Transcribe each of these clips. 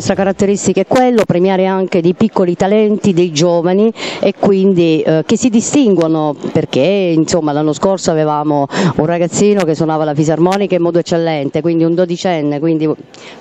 nostra caratteristica è quello, premiare anche dei piccoli talenti, dei giovani e quindi eh, che si distinguono perché insomma l'anno scorso avevamo un ragazzino che suonava la fisarmonica in modo eccellente, quindi un dodicenne quindi,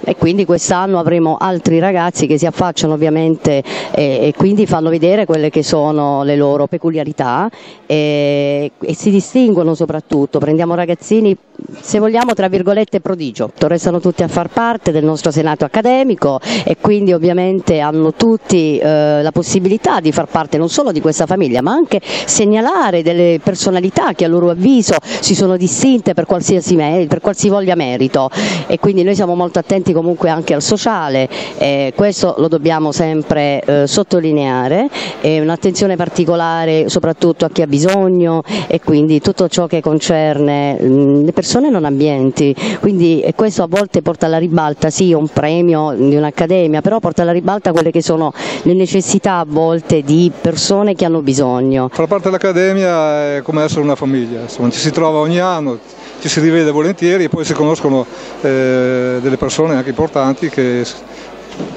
e quindi quest'anno avremo altri ragazzi che si affacciano ovviamente e, e quindi fanno vedere quelle che sono le loro peculiarità e, e si distinguono soprattutto, prendiamo ragazzini se vogliamo tra virgolette prodigio, restano tutti a far parte del nostro senato accademico e quindi ovviamente hanno tutti eh, la possibilità di far parte non solo di questa famiglia ma anche segnalare delle personalità che a loro avviso si sono distinte per qualsiasi, per qualsivoglia merito. E quindi noi siamo molto attenti comunque anche al sociale, eh, questo lo dobbiamo sempre eh, sottolineare, un'attenzione particolare soprattutto a chi ha bisogno e quindi tutto ciò che concerne mh, le persone non ambienti, quindi questo a volte porta alla ribalta sì un premio di un'accademia, però porta alla ribalta quelle che sono le necessità a volte di persone che hanno bisogno. Far parte dell'accademia è come essere una famiglia, insomma, ci si trova ogni anno, ci si rivede volentieri e poi si conoscono eh, delle persone anche importanti che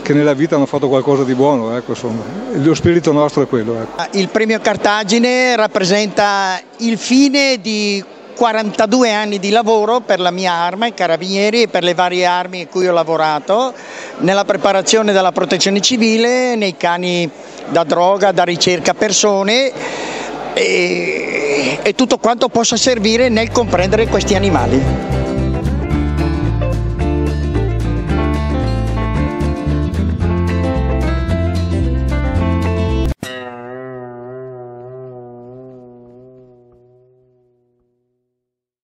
che nella vita hanno fatto qualcosa di buono, ecco, lo spirito nostro è quello. Ecco. Il premio Cartagine rappresenta il fine di 42 anni di lavoro per la mia arma, i carabinieri e per le varie armi in cui ho lavorato, nella preparazione della protezione civile, nei cani da droga, da ricerca persone e, e tutto quanto possa servire nel comprendere questi animali.